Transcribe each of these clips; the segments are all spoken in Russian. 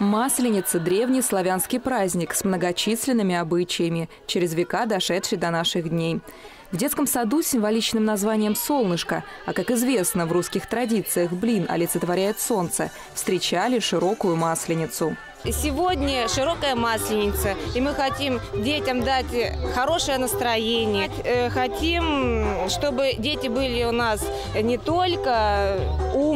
Масленица – древний славянский праздник с многочисленными обычаями, через века дошедший до наших дней. В детском саду с символичным названием «Солнышко», а, как известно, в русских традициях блин олицетворяет солнце, встречали широкую масленицу. Сегодня широкая масленица, и мы хотим детям дать хорошее настроение. Э, хотим, чтобы дети были у нас не только умными,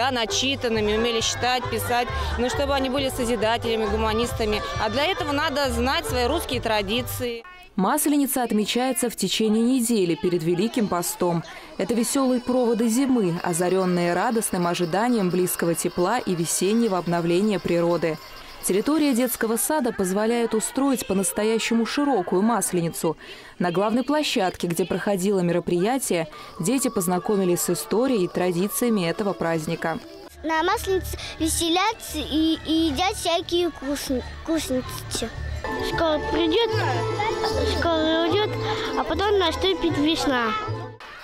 да, начитанными, умели читать, писать, но чтобы они были созидателями, гуманистами. А для этого надо знать свои русские традиции. Масленица отмечается в течение недели перед Великим постом. Это веселые проводы зимы, озаренные радостным ожиданием близкого тепла и весеннего обновления природы. Территория детского сада позволяет устроить по-настоящему широкую масленицу. На главной площадке, где проходило мероприятие, дети познакомились с историей и традициями этого праздника. На масленице веселятся и, и едят всякие вкусности. Скоро придет, скоро уйдет, а потом наступит весна.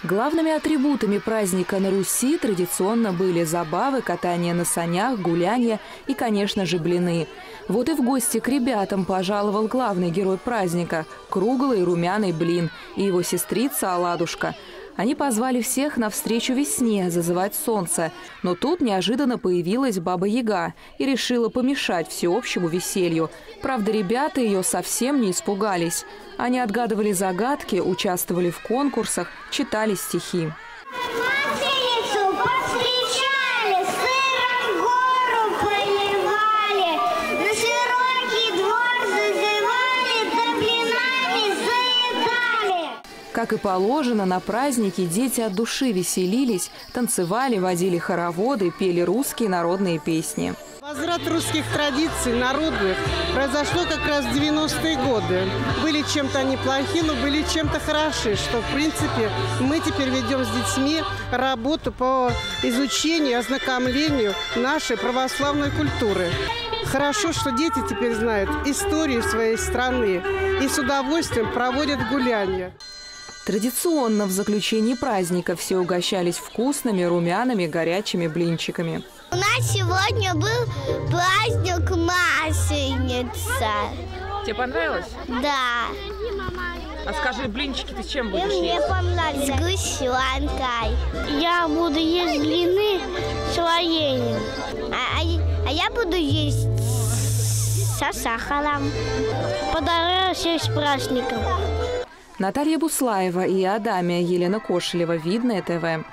Главными атрибутами праздника на Руси традиционно были забавы, катание на санях, гуляние и, конечно же, блины. Вот и в гости к ребятам пожаловал главный герой праздника – круглый румяный блин и его сестрица Аладушка – они позвали всех на встречу весне, зазывать солнце. Но тут неожиданно появилась Баба Яга и решила помешать всеобщему веселью. Правда, ребята ее совсем не испугались. Они отгадывали загадки, участвовали в конкурсах, читали стихи. Как и положено, на празднике дети от души веселились, танцевали, водили хороводы, пели русские народные песни. Возврат русских традиций, народных, произошло как раз в 90-е годы. Были чем-то они но были чем-то хороши, что, в принципе, мы теперь ведем с детьми работу по изучению ознакомлению нашей православной культуры. Хорошо, что дети теперь знают историю своей страны и с удовольствием проводят гуляния. Традиционно в заключении праздника все угощались вкусными, румяными, горячими блинчиками. У нас сегодня был праздник Масленица. Тебе понравилось? Да. А скажи, блинчики ты с чем будешь И мне есть? понравилось. С гусенкой. Я буду есть блины с вареньем. А, а, а я буду есть со сахаром. Подарю всех с праздником. Наталья Буслаева и Адамия Елена Кошелева. Видное ТВ.